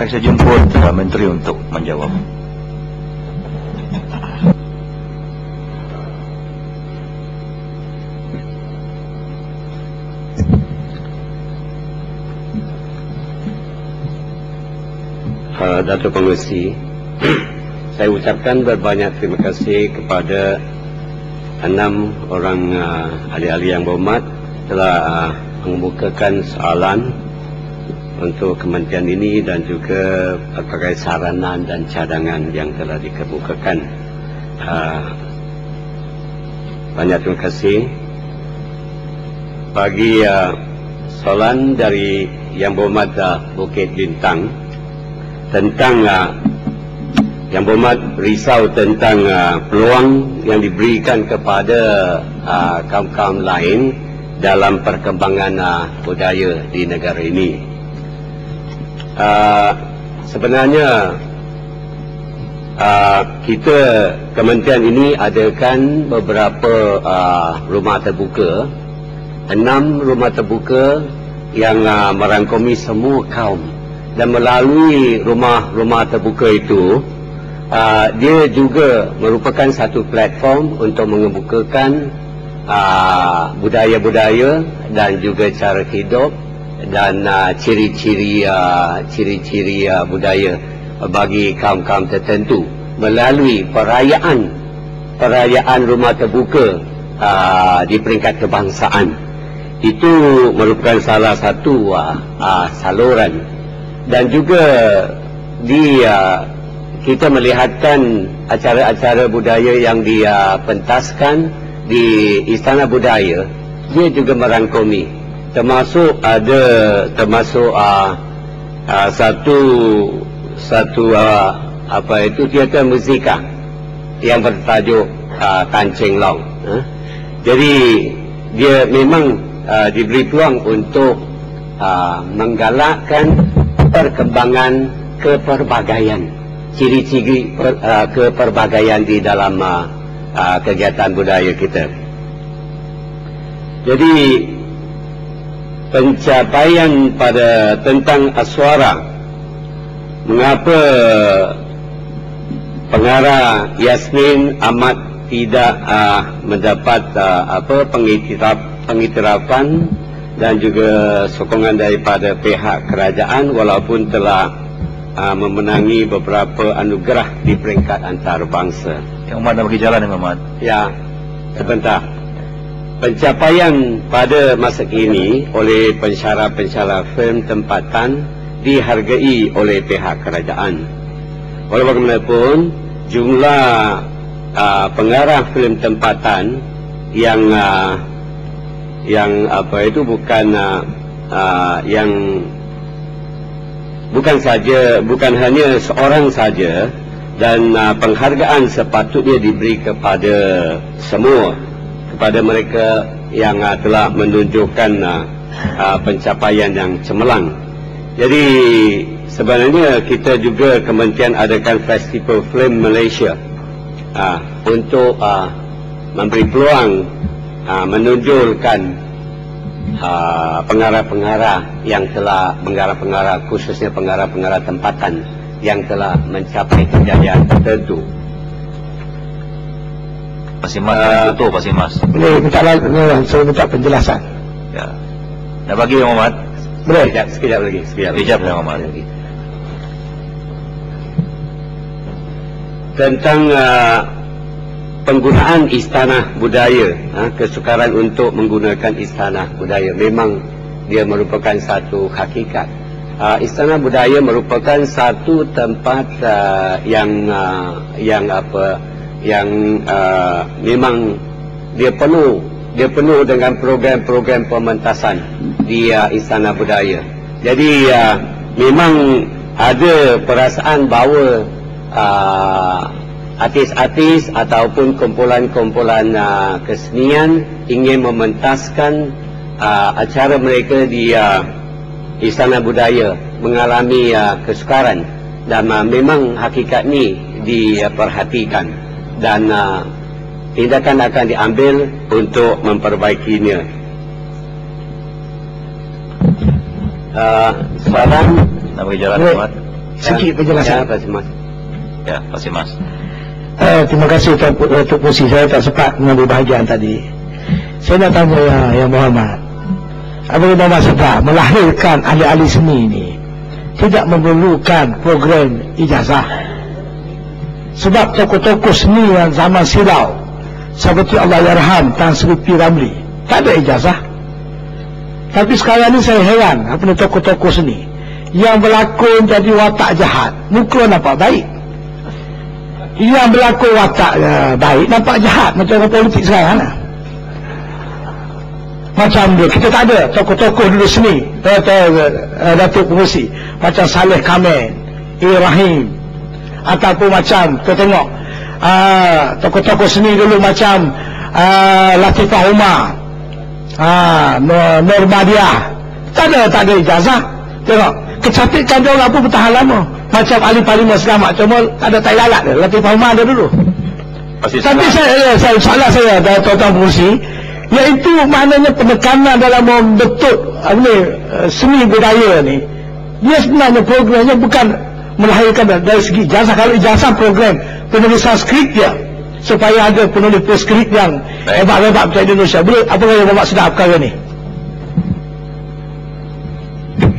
Baik, saya jemput uh, Menteri untuk menjawab. uh, Datuk Pengerusi saya ucapkan berbanyak terima kasih kepada enam orang uh, ahli-ahli yang berhormat telah uh, mengemukakan soalan untuk kementerian ini dan juga pelbagai saranan dan cadangan yang telah dikemukakan uh, banyak terima kasih bagi uh, soalan dari yang berhormat uh, Bukit Bintang tentang uh, yang berhormat risau tentang uh, peluang yang diberikan kepada kaum-kaum lain dalam perkembangan uh, budaya di negara ini. Uh, sebenarnya uh, kita kementerian ini adakan beberapa uh, rumah terbuka, enam rumah terbuka yang uh, merangkumi semua kaum. Dan melalui rumah-rumah terbuka itu uh, dia juga merupakan satu platform untuk mengemukakan uh, budaya-budaya dan juga cara hidup dan uh, ciri-ciri uh, ciri-ciri uh, budaya bagi kaum-kaum tertentu melalui perayaan perayaan rumah terbuka uh, di peringkat kebangsaan. Itu merupakan salah satu uh, uh, saluran. Dan juga di uh, kita melihatkan acara-acara budaya yang dia pentaskan di Istana Budaya dia juga merangkumi termasuk ada termasuk uh, uh, satu satu uh, apa itu teater muzika yang bertajuk uh, Kancing Long uh. jadi dia memang uh, diberi peluang untuk uh, menggalakkan perkembangan keperbagaian ciri-ciri per, uh, keperbagaian di dalam uh, uh, kegiatan budaya kita jadi pencapaian pada tentang aswara mengapa pengarah Yasmin amat tidak uh, mendapat uh, apa pengiktiraf, pengiktirafan dan juga sokongan daripada pihak kerajaan walaupun telah uh, memenangi beberapa anugerah di peringkat antarabangsa. Yang Umat nak bagi jalan yang Umat. Ya, sebentar. Pencapaian pada masa ini oleh pensyarah-pensyarah film tempatan dihargai oleh pihak kerajaan. Walau bagaimanapun, jumlah uh, pengarah film tempatan yang uh, yang apa itu bukan uh, uh, yang bukan saja bukan hanya seorang saja dan uh, penghargaan sepatutnya diberi kepada semua kepada mereka yang uh, telah menunjukkan uh, uh, pencapaian yang cemerlang. Jadi sebenarnya kita juga kementerian adakan Festival Film Malaysia uh, untuk uh, memberi peluang uh, menunjukkan uh, pengarah-pengarah yang telah pengarah-pengarah khususnya pengarah-pengarah tempatan yang telah mencapai kejayaan tertentu. Pak Simas, uh, betul Pak Simas. Boleh minta lagi, saya minta penjelasan. Ya. Nak bagi yang Muhammad? Boleh. Sekejap, sekejap lagi. Sekejap, Sekejap yang Muhammad. Tentang uh, penggunaan istana budaya ha, kesukaran untuk menggunakan istana budaya memang dia merupakan satu hakikat uh, istana budaya merupakan satu tempat uh, yang uh, yang apa yang uh, memang dia penuh dia penuh dengan program-program pementasan di uh, istana budaya jadi uh, memang ada perasaan bahawa uh, artis-artis ataupun kumpulan-kumpulan uh, kesenian ingin mementaskan uh, acara mereka di uh, Istana Budaya mengalami uh, kesukaran. Dan uh, memang hakikat ni diperhatikan dan uh, tindakan akan diambil untuk memperbaikinya. Uh, soalan Nak bagi jalan Muhammad? Sikit Ya, penjelasan. Pak Simas. Ya, Pak Simas. Eh, terima kasih Tuan Pusi saya tak sempat mengambil bahagian tadi. Saya nak tanya ya, Yang Muhammad. Apabila Muhammad sedar melahirkan ahli-ahli seni ini tidak memerlukan program ijazah. Sebab tokoh-tokoh seni yang zaman silau seperti Allah Yarham Tan Sri P. Ramli tak ada ijazah. Tapi sekarang ni saya heran apa ni tokoh-tokoh seni yang berlakon jadi watak jahat, muka nampak baik yang berlaku watak uh, baik nampak jahat macam orang politik sekarang lah. macam dia kita tak ada tokoh-tokoh dulu seni uh, Datuk Pengusi macam Saleh Kamil A. Ataupun macam kita tengok uh, tokoh-tokoh seni dulu macam uh, Latifah Umar uh, Nur, Madiah tak ada tak ada ijazah. Tengok kecantikan dia orang pun bertahan lama. Macam Ali Parlimen Selamat cuma ada tai lalat dia. Latifah Umar ada dulu. Tapi salah. saya, ya, saya salah saya ada tuan-tuan pengurusi iaitu maknanya penekanan dalam membentuk apa ni, eh, seni budaya ni. Dia sebenarnya programnya bukan melahirkan dari, segi ijazah. Kalau ijazah program penulisan skrip dia supaya ada penulis skrip yang hebat-hebat macam Indonesia. Boleh apa yang Bapak sedar perkara ni?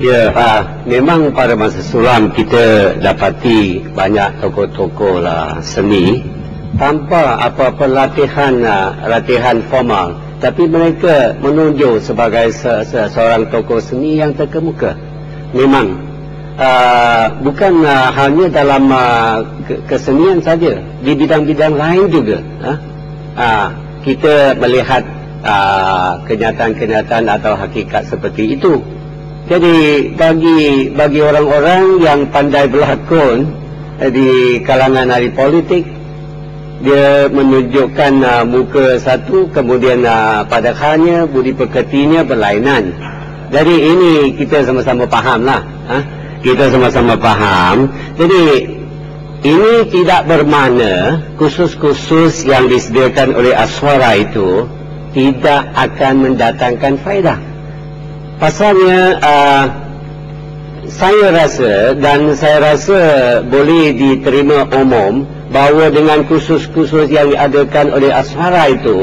Ya, ah, memang pada masa sulam kita dapati banyak tokoh-tokoh lah seni tanpa apa-apa latihan ah, latihan formal. Tapi mereka menunjuk sebagai se se seorang tokoh seni yang terkemuka. Memang ah, bukan ah, hanya dalam ke kesenian saja di bidang-bidang lain juga ah. Ah, kita melihat kenyataan-kenyataan atau hakikat seperti itu jadi bagi bagi orang-orang yang pandai berlakon eh, di kalangan ahli politik dia menunjukkan uh, muka satu kemudian uh, pada akhirnya budi pekertinya berlainan. Jadi ini kita sama-sama faham lah. Ha? Kita sama-sama faham. Jadi ini tidak bermakna khusus-khusus yang disediakan oleh Aswara itu tidak akan mendatangkan faedah. Pasalnya uh, saya rasa dan saya rasa boleh diterima umum bahawa dengan khusus-khusus yang diadakan oleh Asmara itu